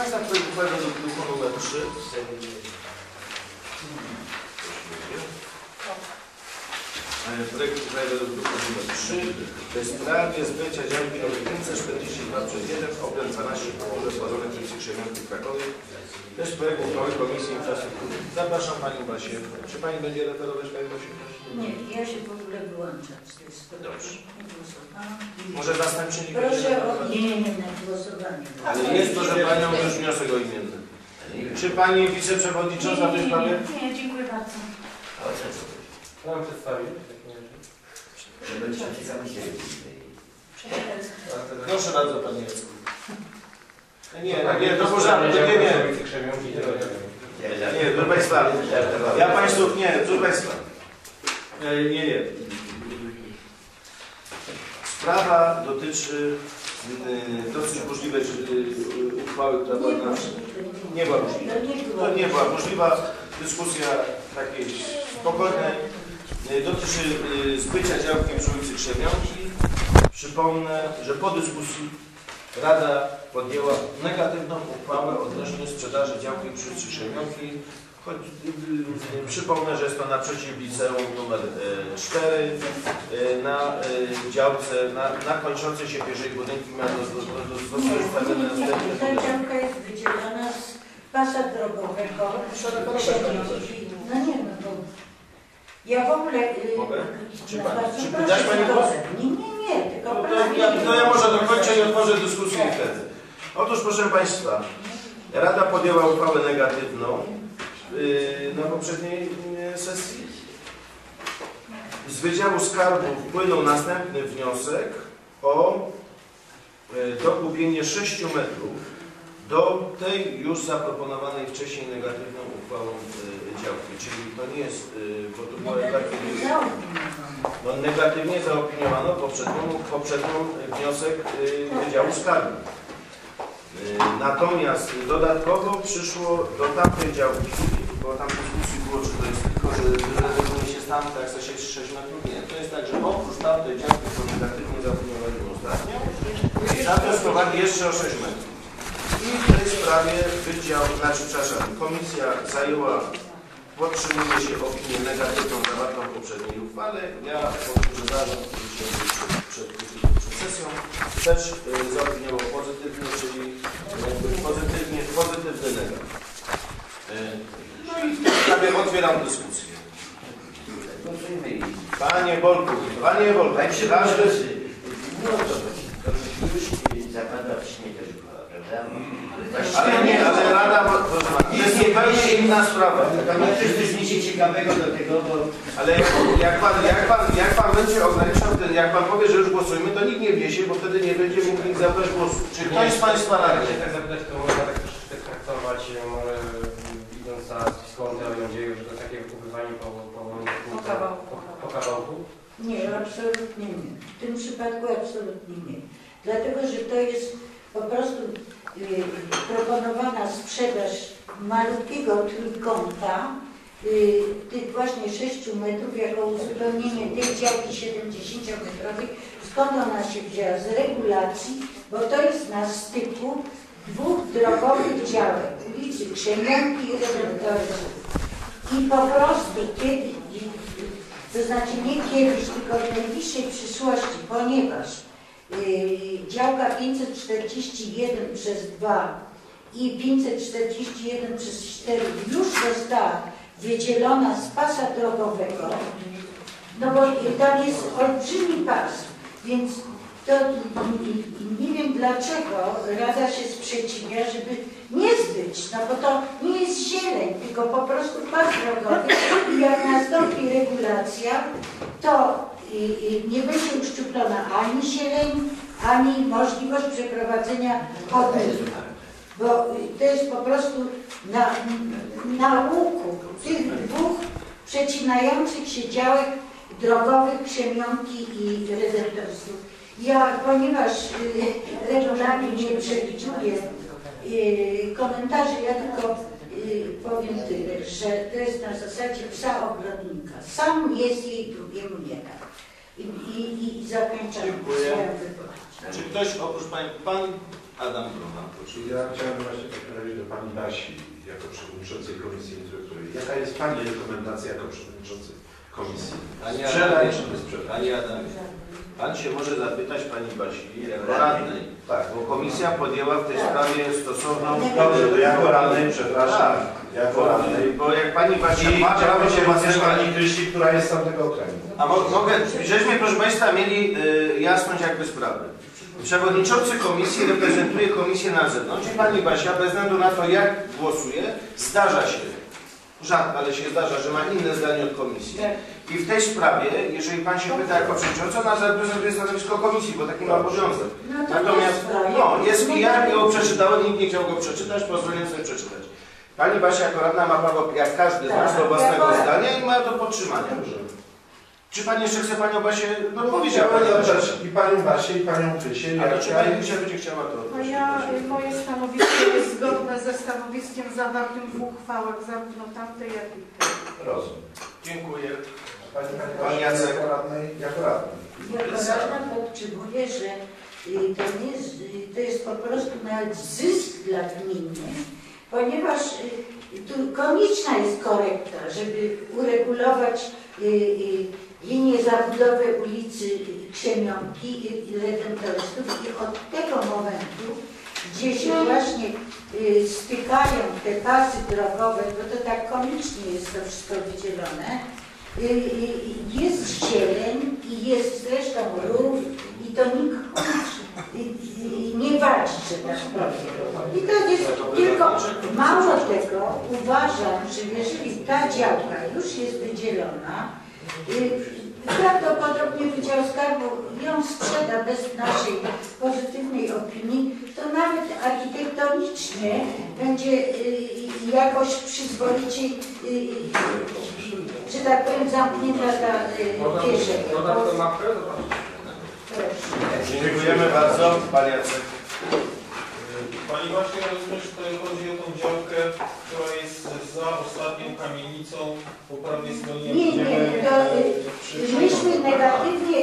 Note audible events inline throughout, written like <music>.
Państwa, projekt uchwały do druku numer 3. E, Projekt uchwały do druku numer 3 w sprawie zbycia działki nr 542 przez 1 obręb 12 położe złożone przez Krzemianki w Krakowie. To jest projekt uchwały Komisji Infrastruktury. Zapraszam Panią Basię. Czy Pani będzie referować Pani Basię? Nie, ja się w ogóle wyłączam z tej sprawy. Dobrze. Nie głosowałam. Może będzie Proszę o referować? imienne głosowanie. Ale jest proszę Panią już wniosek o imienny. Czy Pani Wiceprzewodnicząca w tej sprawie? Nie, dziękuję bardzo. Mam przedstawić w takim razie. Proszę bardzo Panie Jacku. Nie, nie, to możemy, nie, nie, nie. Nie, proszę Państwa, ja Państwu, nie, proszę Państwa. E, Nie, nie. Sprawa dotyczy e, dosyć możliwej e, uchwały, która była na... Nie była możliwa. To nie było. To nie była możliwa dyskusja takiej spokojnej. E, Dotyczy e, zbycia działki przy ulicy Krzemianki. Przypomnę, że po dyskusji Rada podjęła negatywną uchwałę odnośnie sprzedaży działki przy ulicy Krzemianki. Choć, y, przypomnę, że jest to naprzeciw liceum numer 4 na działce, na, na kończącej się pierwszej budynki miała do- do- do- do- zostać ustawione Nie, następne ta działka jest wydzielona z pasa drogowego. No nie, no ja w ogóle... y, Mogę? Czy no bardzo czy proszę, pani głos? Nie, nie, nie, tylko No to ja, to ja może dokończę i otworzę dyskusję wtedy. Otóż proszę Państwa, Rada podjęła uchwałę negatywną yy, na poprzedniej yy, sesji. Z Wydziału Skarbu wpłynął następny wniosek o yy, dokupienie 6 metrów do tej już zaproponowanej wcześniej negatywną uchwałą yy, działki. Czyli to nie jest, yy, bo tu było takie... No, negatywnie zaopiniowano poprzednią, poprzednią wniosek y, Wydziału Skarbu. Natomiast dodatkowo przyszło do tamtej działki, bo tam dyskusji było, czy to jest tylko, że zrezygnuje się się 6 metrów. Nie, to jest tak, że oprócz tamtej działki, którą negatywnie zaopiniowali ostatnio, zawnioskowali jeszcze o 6 metrów. I w tej sprawie Wydział, znaczy przepraszam, komisja zajęła Podtrzymuje się opinię negatywną zawartą w poprzedniej uchwale. Ja że zarząd dzisiaj przed, przed, przed sesją też y, zaopiniował pozytywnie, czyli jakby pozytywnie, pozytywny negat. Y, No i w tej sprawie otwieram dyskusję. Panie Bolku, Panie Bolku, Panie każdy... Przewodniczący, no to już zapada w śnie też była, prawda? Ale nie, ale Rada, to jest zupełnie inna sprawa. To ma coś coś niesie ciekawego do tego, bo Ale jak, jak, pan, jak, pan, jak pan będzie ograniczał ten, jak pan powie, że już głosujemy, to nikt nie wniesie, bo wtedy nie będzie mógł nikt zabrać głosu. Czy ktoś z Państwa Jak radny? się tak zapytać, to można tak troszeczkę traktować, może idąc za spiską teorią dziejów, że to takie wypływanie po, po, po, po, po kawałku. Nie, absolutnie nie. W tym przypadku absolutnie nie. Dlatego, że to jest po prostu y, proponowana sprzedaż malutkiego trójkąta, y, tych właśnie 6 metrów, jako uzupełnienie tej działki 70-metrowej. Skąd ona się wzięła? Z regulacji, bo to jest na styku dwóch drogowych działek, ulicy Krzemianki i Redemptorców. I po prostu kiedy, to znaczy nie kiedyś, tylko w najbliższej przyszłości, ponieważ działka 541 przez 2 i 541 przez 4 już została wydzielona z pasa drogowego, no bo tam jest olbrzymi pas, więc to i- i nie wiem dlaczego Rada się sprzeciwia, żeby nie zbyć, no bo to nie jest zieleń, tylko po prostu pas drogowy. I jak nastąpi regulacja, to nie będzie uszczuplona ani zieleń, ani możliwość przeprowadzenia chodników. Bo to jest po prostu na, na łuku tych dwóch przecinających się działek drogowych Krzemionki i Redemptorstów. Ja, ponieważ y, regulamin nie przewiduje y, komentarzy, ja tylko powiem tyle, że to jest na zasadzie psa ogrodnika. Sam jest jej drugiemu nie da. I, i, i zakończam Dziękuję. swoją wypowiedź. Czy ktoś oprócz Pani, Pan Adam Bruna, proszę. Ja chciałbym właśnie w takim razie do Pani Basi, jako przewodniczącej Komisji Infrastruktury. Jaka jest Pani rekomendacja jako przewodniczący Komisji? Adamie, czy nie sprzedać? Panie Adamie, Pan się może zapytać Pani Basi jako radnej, Tak. bo komisja podjęła w tej sprawie stosowną... Dobrze, to jako radnej, przepraszam, jako radnej. Bo jak Pani Basia I ma prawo się. Pani Kryści, która jest z tamtego okręgu. A mo mogę, żeśmy proszę Państwa mieli y, jasność jakby sprawy. Przewodniczący komisji reprezentuje komisję na zewnątrz i Pani Basia, bez względu na to jak głosuje, zdarza się, rzadko, ale się zdarza, że ma inne zdanie od komisji. I w tej sprawie, jeżeli Pan się pyta jako przewodniczący, ona reprezentuje stanowisko komisji, bo taki ma obowiązek. No to Natomiast, no, jest i ja go przeczytałem, nikt nie chciał go przeczytać, pozwoliłem sobie przeczytać. Pani Basia jako radna ma prawo, jak każdy z nas, do własnego Tak. zdania i ma do podtrzymania. Czy Pani jeszcze chce Panią Basię? No powiedziała Chciałem Pani Basia. i Panią Basię, i Panią Krysię, Ale czy Pani Krysia będzie chciała to? No ja, moje stanowisko jest zgodne ze stanowiskiem zawartym w uchwałach zarówno tamtej, jak i tej. rozum. Dziękuję. Pani, pani Jacek. jako radnej, jako radnej. Jako radna podtrzymuję, że y, to, nie jest, y, to jest po prostu nawet zysk dla gminy, ponieważ y, tu konieczna jest korekta, żeby uregulować y, y, linię zabudowy ulicy Krzemionki i Redemptorystów i od tego momentu, gdzie się właśnie y, stykają te pasy drogowe, bo to tak komicznie jest to wszystko wydzielone, y, y, jest zieleń i jest zresztą rów i to y, nie że tak powiem. I to jest tylko mało tego, uważam, że jeżeli ta działka już jest wydzielona, Prawdopodobnie Wydział Skarbu ją sprzeda bez naszej pozytywnej opinii, to nawet architektonicznie będzie y, jakoś przyzwoicie, y, y, że tak powiem, zamknięta ta y, kieszeń. Proszę. Dziękujemy bardzo. Pan Jacek. Pani właśnie rozumiem, że tutaj chodzi o tą działkę, która jest za ostatnią kamienicą po prawej stronie. Nie, nie, Idziemy, to, e, Myśmy negatywnie,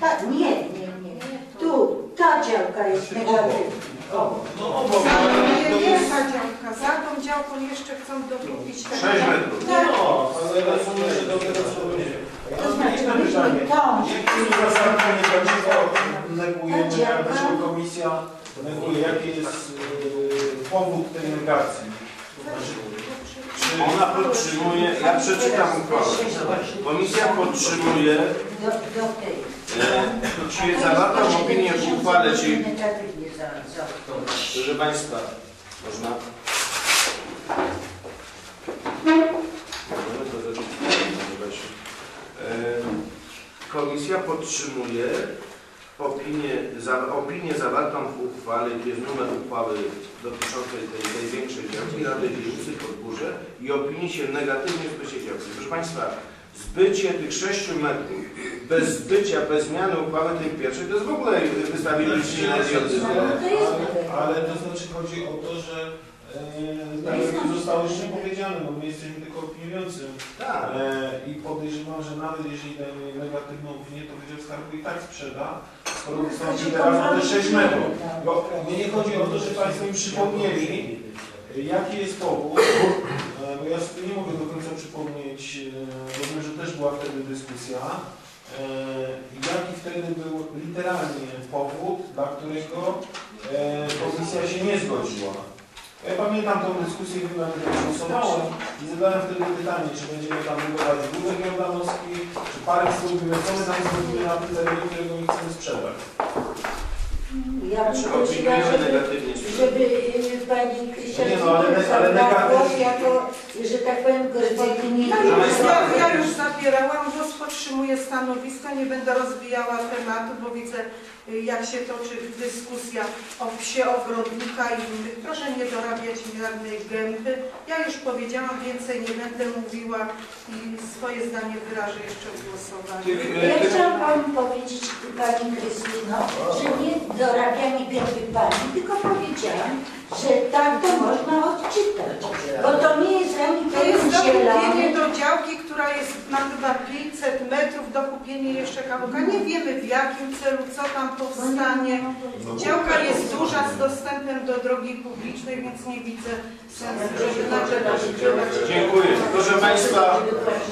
ta, nie, nie, nie, tu, ta działka jest negatywna. O. No obok, Za ale nie, to nie jest... ta działka, za tą działką jeszcze chcą dokupić ten 6 metrów. No, ale rozumiem, że do tego co będzie. Ja To mam znaczy, inne myśmy pytanie. tą, Jakie uzasadnienie dlaczego negujemy, jak dlaczego komisja neguje, jaki jest e, powód tej negacji? Czy Ona podtrzymuje, ja przeczytam uchwałę. Komisja podtrzymuje e, czyli zawartą opinię w uchwale, czyli. Proszę Państwa, można? E, Komisja podtrzymuje za, opinię zawartą w uchwale, gdzie jest numer uchwały dotyczącej tej, tej większej działki Rady Dzielnicy Podgórze i opinii się negatywnie w sprawie działki. Proszę Państwa, zbycie tych 6 metrów bez zbycia, bez zmiany uchwały tej pierwszej, to jest w ogóle wystawiliście na idiotyzm. ale, ale to znaczy chodzi o to, że e, tak jak już zostało jeszcze powiedziane, bo my jesteśmy tylko opiniującym Tak. e, i podejrzewam, że nawet jeżeli dajemy negatywną opinię, to Wydział Skarbu i tak sprzeda, wystąpi teraz na te 6 metrów. Bo mnie nie chodzi o to, że Państwo mi przypomnieli, e, jaki jest powód, e, bo ja sobie nie mogę do końca przypomnieć, e, bo wiem, że też była wtedy dyskusja, jaki wtedy był literalnie powód, dla którego komisja się nie zgodziła. Ja pamiętam tą dyskusję, gdy nawet głosowałem i zadałem wtedy pytanie, czy będziemy tam budować budek jordanowski, czy co my tam zrobimy na tym terenie, którego nie chcemy sprzedać. Ja bym prosiła, Opiniujemy żeby, żeby y, pani Krysia Nie no, ale- ale głos jako, że tak powiem, gospodyni. Ja już, ja, ja już zabierałam głos, podtrzymuję stanowisko, nie będę rozwijała tematu, bo widzę jak się toczy dyskusja o psie ogrodnika i innych. Proszę nie dorabiać żadnej gęby. Ja już powiedziałam, więcej nie będę mówiła i swoje zdanie wyrażę jeszcze w głosowaniu. Ja chciałam Pani powiedzieć, Pani Krystyno, że nie dorabia mi gęby Pani, tylko powiedziałam, że tak to można odczytać. Bo to nie jest ani To jest dokupienie do działki, która jest ma chyba 500 metrów, dokupienie jeszcze kawałka. Nie wiemy w jakim celu, co tam powstanie. Działka jest duża z dostępem do drogi publicznej, więc nie widzę sensu, żeby nagle. Dziękuję. Proszę Państwa,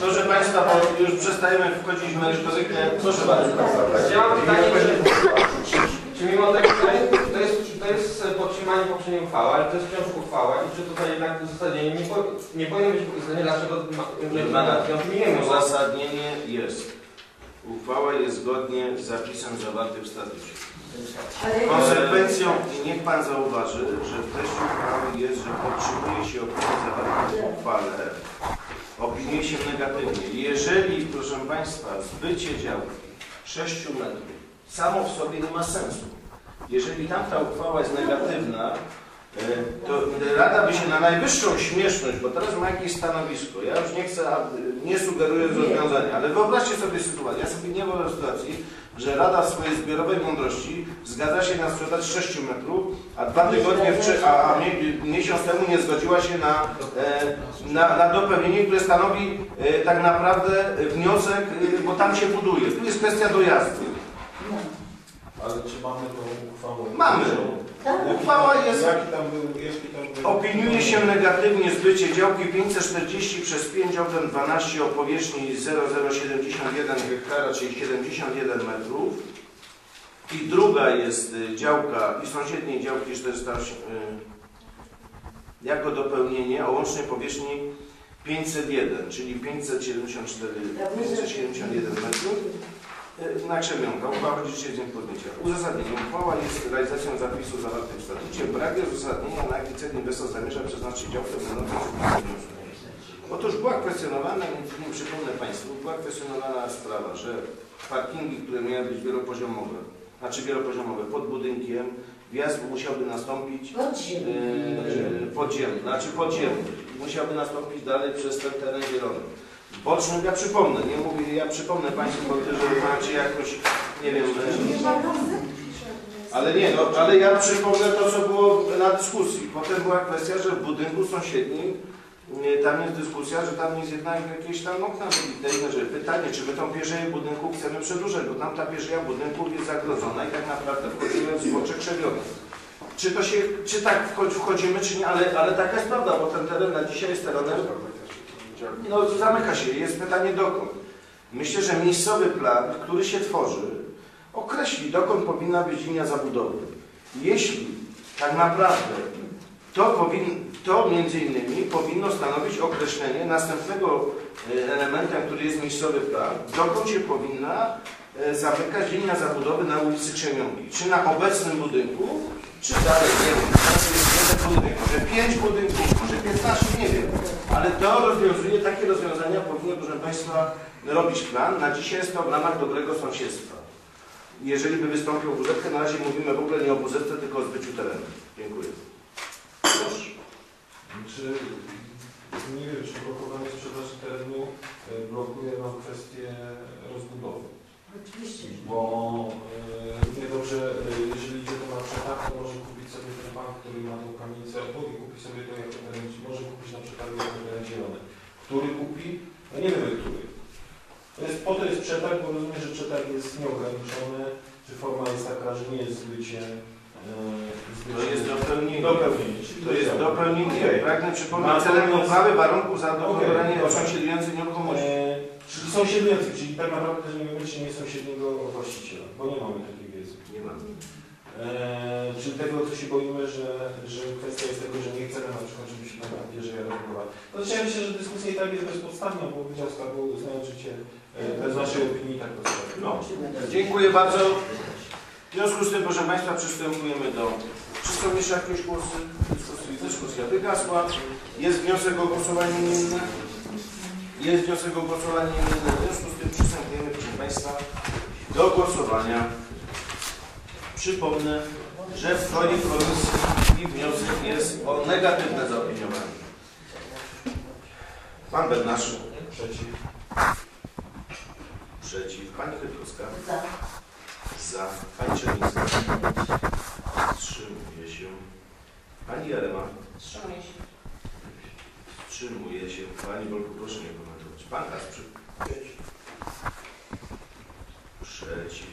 proszę Państwa, bo już przestajemy wchodzić w merytorykę. Proszę bardzo. Ja mam pytanie, czy, czy mimo tego, że to jest, to jest podtrzymanie poprzedniej uchwały, ale to jest wciąż uchwała i czy tutaj jednak uzasadnienie nie, po, nie powinno być uzasadnienie, dlaczego ma- Uzasadnienie jest. Uchwała jest zgodnie z zapisem zawartym w statucie. Konsekwencją, i niech Pan zauważy, że w treści uchwały jest, że podtrzymuje się opinię zawartą w uchwale, opiniuje się negatywnie. Jeżeli, proszę Państwa, zbycie działki 6 metrów samo w sobie nie ma sensu. Jeżeli tamta uchwała jest negatywna, to Rada by się na najwyższą śmieszność, bo teraz ma jakieś stanowisko, ja już nie chcę, nie sugeruję rozwiązania, ale wyobraźcie sobie sytuację, ja sobie nie wyobrażam sytuacji, że Rada w swojej zbiorowej mądrości zgadza się na sprzedaż 6 metrów, a dwa tygodnie, wcze- a, a mie- miesiąc temu nie zgodziła się na, e, na, na dopełnienie, które stanowi e, tak naprawdę wniosek, e, bo tam się buduje. Tu jest kwestia dojazdu. Ale czy mamy tą uchwałę? Mamy. tak. Uchwała jest Jaki tam był, jaki tam był? Opiniuje się negatywnie zbycie działki 540 przez 5 obręb 12 o powierzchni 0071 hektara, czyli 71 metrów. I druga jest y, działka i sąsiedniej działki 408 y, jako dopełnienie o łącznej powierzchni 501, czyli 574, 571 metrów. Y, Na Krzemionka, uchwała z nim podjęcia. Uzasadnienie. Uchwała jest realizacją zapisów zawartych w statucie. Brak jest uzasadnienia, na jaki cel inwestor zamierza przeznaczyć działkę będącą Otóż była kwestionowana, między innymi przypomnę Państwu, była kwestionowana sprawa, że parkingi, które miały być wielopoziomowe, znaczy wielopoziomowe pod budynkiem, wjazd musiałby nastąpić Podziemny. Yy, podziemny, znaczy podziemny. Musiałby nastąpić dalej przez ten teren zielony. Boczny, ja przypomnę, nie mówię, ja przypomnę Państwu, bo że macie jakoś, nie wiem, ale nie, no, ale ja przypomnę to, co było na dyskusji. Potem była kwestia, że w budynku sąsiednim tam jest dyskusja, że tam jest jednak jakieś tam okna i inne rzeczy. Pytanie, czy my tą pierzeję budynku chcemy przedłużać, bo tam ta pierzeja budynków jest zagrodzona i tak naprawdę wchodzimy w zbocze krzewione. Czy to się, czy tak wchodzi- wchodzimy, czy nie, ale, ale taka jest prawda, bo ten teren na dzisiaj jest terenem, no zamyka się, jest pytanie dokąd. Myślę, że miejscowy plan, który się tworzy, określi, dokąd powinna być linia zabudowy. Jeśli tak naprawdę to, powin, to między innymi powinno stanowić określenie następnego e, elementem, który jest miejscowy plan, dokąd się powinna e, zamykać linia zabudowy na ulicy Krzemionki. Czy na obecnym budynku, czy dalej, nie wiem, jest jeden budynek, może pięć budynków, może 15, nie wiem. Ale to rozwiązuje, takie rozwiązania powinny, proszę Państwa, robić plan. Na dzisiaj jest to w ramach dobrego sąsiedztwa. Jeżeli by wystąpił WZ, na razie mówimy w ogóle nie o WZ, tylko o zbyciu terenu. Dziękuję. Proszę. Czy, nie wiem, czy blokowanie sprzedaży terenu e, blokuje nam kwestię rozbudowy? Oczywiście. Bo e, równie dobrze, e, jeżeli idzie to na przetarg, to może kupić sobie ten bank, który ma tą kamienicę obok i kupi sobie to jako teren, może kupić na przetargu jako teren zielony. Który kupi? No nie wiemy, który. To jest, po to jest przetarg, bo rozumiem, że przetarg jest nieograniczony, czy forma jest taka, że nie jest zbycie... e, To jest dopełnienie. dopełnienie. To jest dopełnienie. Okej. Pragnę przypomnieć celem poprawy warunków zadowolenia Okej. osąsiadujących nieruchomości. E, czyli sąsiadujący, czyli tak naprawdę też nie wiemy, czy nie sąsiedniego właściciela, bo nie mamy takiej wiedzy. Nie ma. E, czyli tego, co się boimy, że, że kwestia jest tego, że nie chcemy na przykład, żeby się tam bierze regulować. No to ja myślę, że dyskusja i tak jest bezpodstawna, bo Wydział Skarbu znając życie bez naszej opinii tak to. No. Dziękuję bardzo. W związku z tym, proszę Państwa, przystępujemy do... Czy są jeszcze jakieś głosy? Dyskusja, wygasła. Jest wniosek o głosowanie imienne. Jest wniosek o głosowanie imienne. W związku z tym przystępujemy, proszę Państwa, do głosowania. Przypomnę, że w projekt komisji wniosek jest o negatywne zaopiniowanie. Pan Bernasz. Przeciw. Przeciw. Pani Chytrowska. Za. Za. Pani Czerwińska. Wstrzymuje się. Pani Jarema. Wstrzymuje się. Wstrzymuje się. Pani Bolku, proszę nie komentować. Pan Kasprzyk. Przeciw.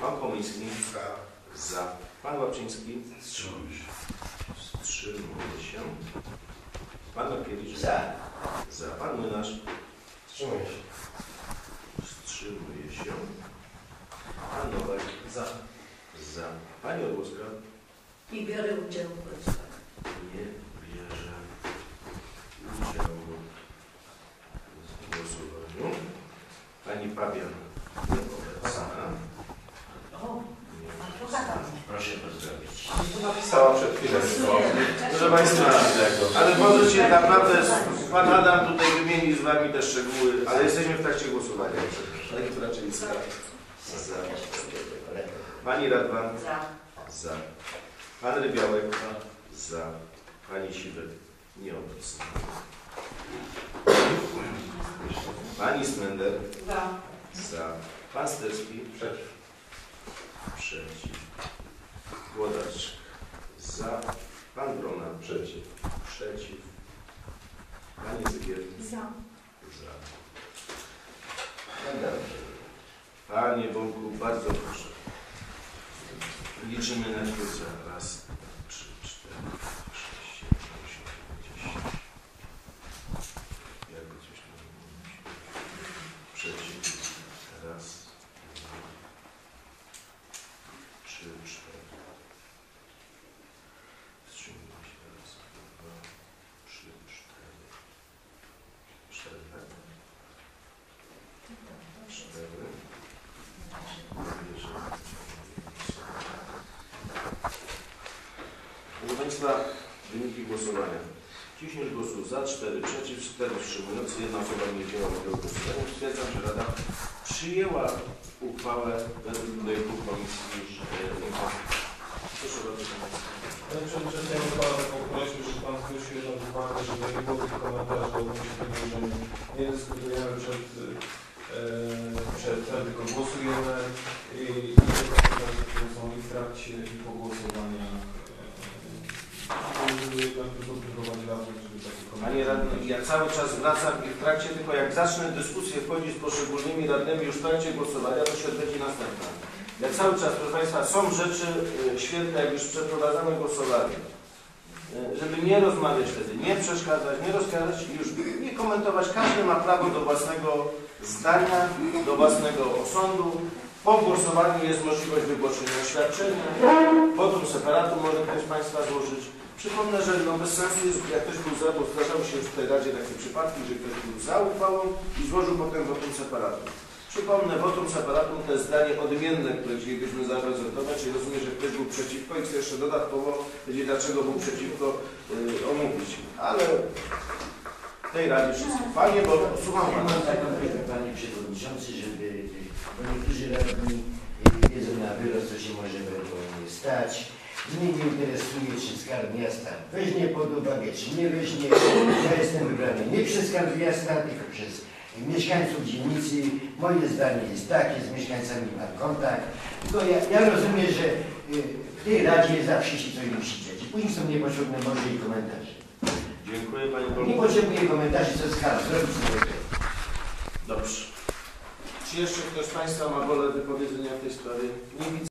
Pan Komiński. Za. Pan Łapczyński. Wstrzymamy się. Wstrzymuje się. Pan Markiewicz. Za. Za. Pan Młynarz. Wstrzymuję się. Wstrzymuje się. Pan Nowak. Za. Za. Pani Orłowska. I biorę udział w głosowaniu. Nie bierze udziału w głosowaniu. Pani Pabian. Nieobecna. O. Proszę pozdrowić. Napisała przed chwilą. Proszę Państwa, Ale możecie naprawdę, Pan Adam tutaj wymieni z Wami te szczegóły, ale jesteśmy w trakcie głosowania. Pani Traczyńska. Za. Pani Radwan. za. Za. Pan Rybiałek. Za. Pani Siwek. Nieobecna. Pani Smender. Za. Za. Pan Sterski. Przeciw. Przeciw. Włodarz. Za. Pan Brona. Przeciw. Przeciw. Pani Zygier. Za. Za. Panie Bogu, bardzo proszę. Liczymy na świecę. Raz, trzy, cztery, sześć, siedem, osiem, dziewięć. Jakby coś tam mówić. Przeciw. Raz, dwa, trzy, cztery. Wstrzymujemy się. Raz, dwa, trzy, cztery. Cztery, tak? Cztery. Państwa, wyniki głosowania. 10 głosów za, 4 przeciw, 4 wstrzymujący, jedna osoba nie wzięła udziału w. Stwierdzam, że Rada przyjęła uchwałę według projektu Komisji e, Infrastruktury. Proszę bardzo, Panie Przewodniczący, ja Pana prośbę, że Pan zwrócił jednak uwagę, żeby nie było tych komentarzy odnośnie tego, że nie dyskutujemy przed, e, przed tylko głosujemy i, i te komentarze, które są i w trakcie i po głosowaniach. E, jednak podpróbować razem, żeby takie Panie komentarze... radny, ja cały czas wracam i w trakcie, tylko jak zacznę dyskusję wchodzić z poszczególnymi radnymi już w trakcie głosowania, to się odbędzie następna. Ja cały czas, proszę Państwa, są rzeczy e, świetne, jak już przeprowadzamy głosowanie. E, Żeby nie rozmawiać wtedy, nie przeszkadzać, nie rozkazać i już nie komentować. Każdy ma prawo do własnego zdania, do własnego osądu. Po głosowaniu jest możliwość wygłoszenia oświadczenia. Wotum separatu może ktoś z Państwa złożyć. Przypomnę, że no bez sensu jest, jak ktoś był za, bo zdarzały się w tej Radzie takie przypadki, że ktoś był za uchwałą i złożył potem wotum separatu. Przypomnę, wotum separatum to jest zdanie odmienne, które chcielibyśmy zaprezentować i rozumiem, że ktoś był przeciwko i chce jeszcze dodatkowo powiedzieć, dlaczego był przeciwko y, omówić. Ale tej Radzie wszystko fajnie, bo słucham Pana. mam taką Panie Przewodniczący, żeby, bo niektórzy radni wiedzą na wyrost, co się może stać. Mnie nie interesuje, czy Skarb Miasta weźmie pod uwagę, czy nie weźmie. <clears throat> Ja jestem wybrany nie przez Skarb Miasta, tylko przez mieszkańców dzielnicy. Moje zdanie jest takie, z mieszkańcami mam kontakt. Tylko ja, ja rozumiem, że y, w tej Radzie zawsze się coś musi dziać. Później są niepotrzebne może i komentarze. Dziękuję Panie Nie Bolku. potrzebuję komentarzy, co Skarb zrobić. zrobić. Dobrze. Czy jeszcze ktoś z Państwa ma wolę wypowiedzenia w tej sprawie? Nie widzę.